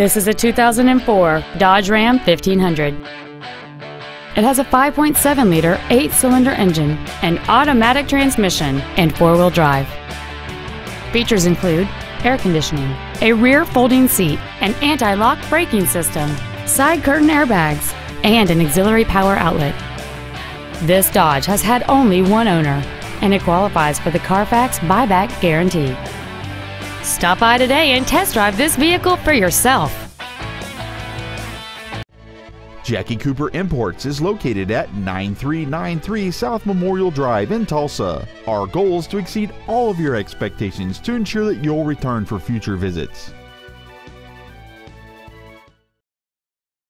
This is a 2004 Dodge Ram 1500. It has a 5.7-liter eight-cylinder engine, an automatic transmission, and four-wheel drive. Features include air conditioning, a rear folding seat, an anti-lock braking system, side curtain airbags, and an auxiliary power outlet. This Dodge has had only one owner, and it qualifies for the Carfax buyback guarantee. Stop by today and test drive this vehicle for yourself. Jackie Cooper Imports is located at 9393 South Memorial Drive in Tulsa. Our goal is to exceed all of your expectations to ensure that you'll return for future visits.